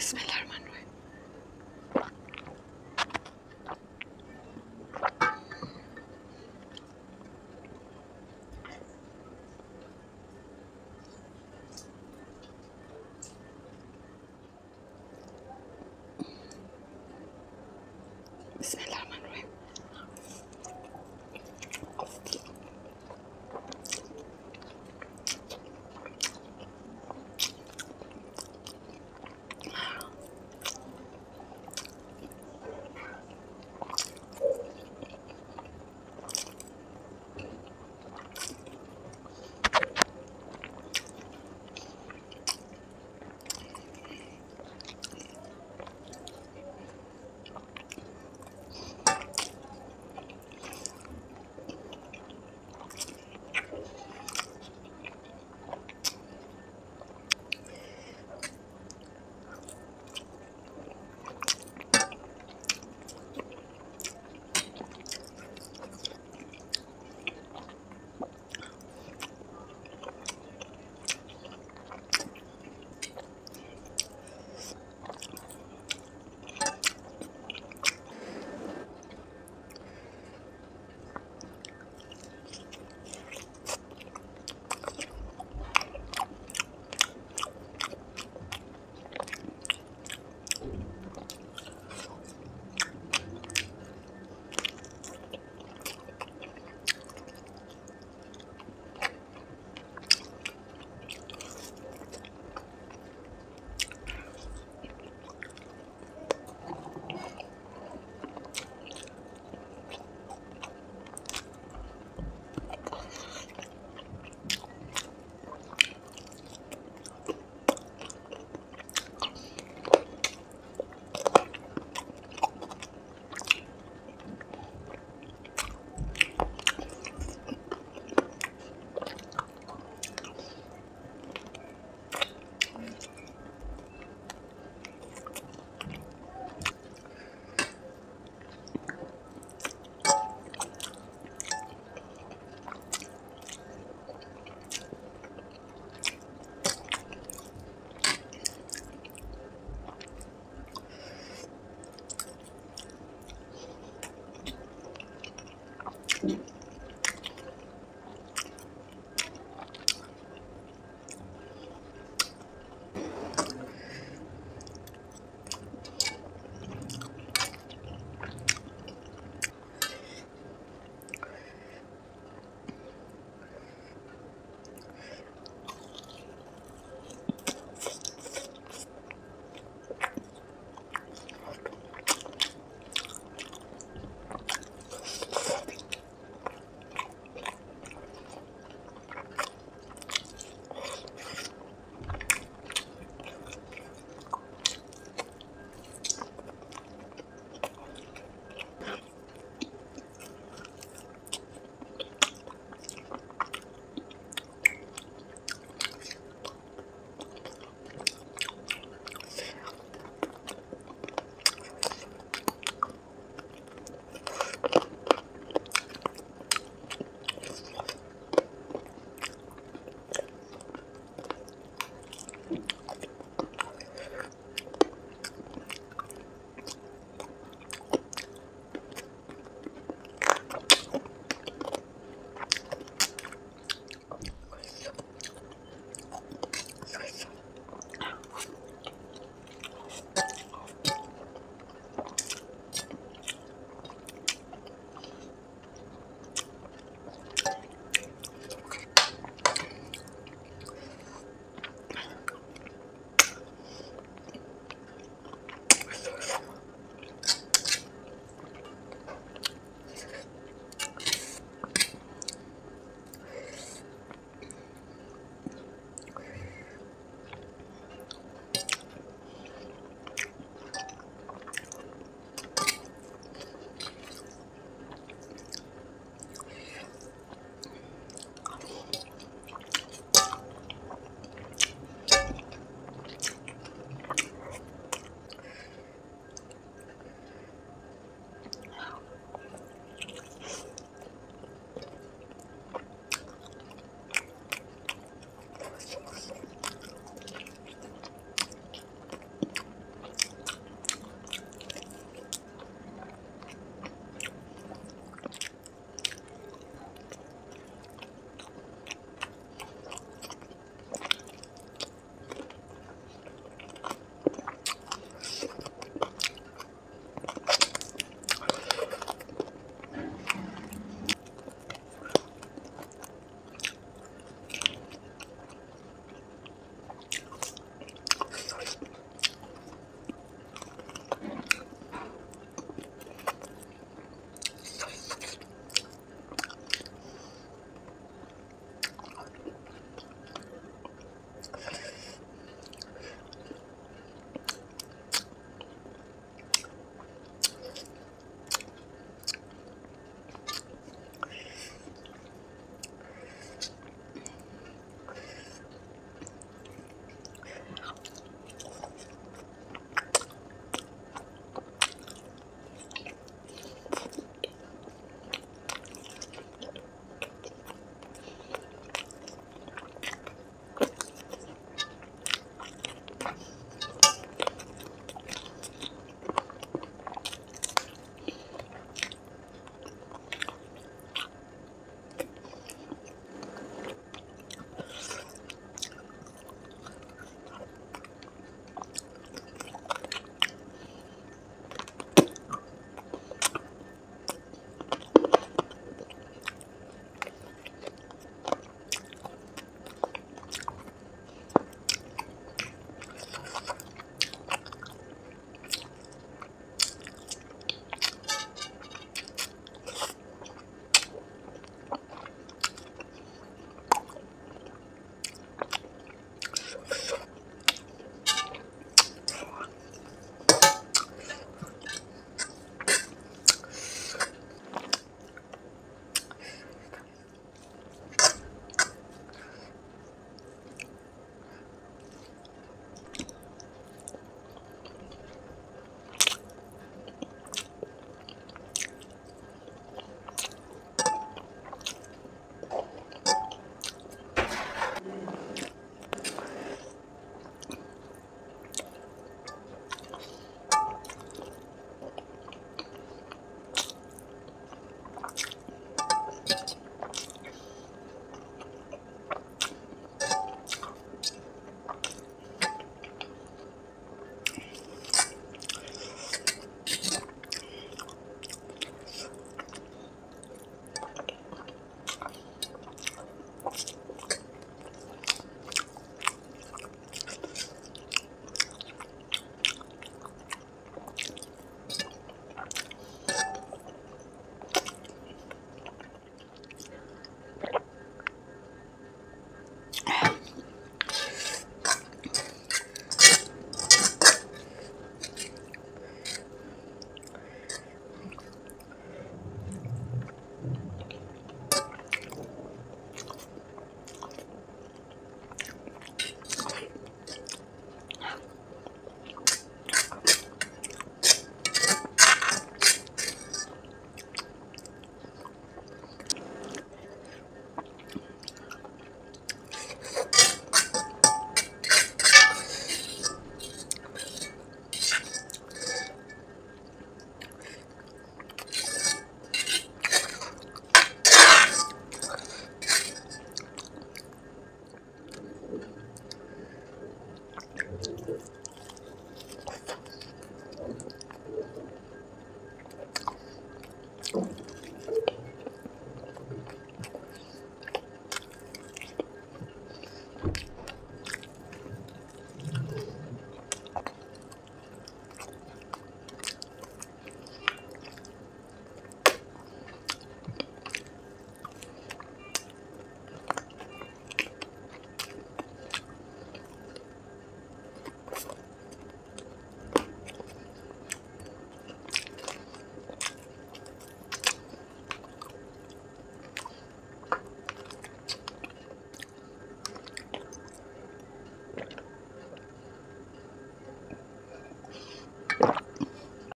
Bismillahirrahmanirrahim.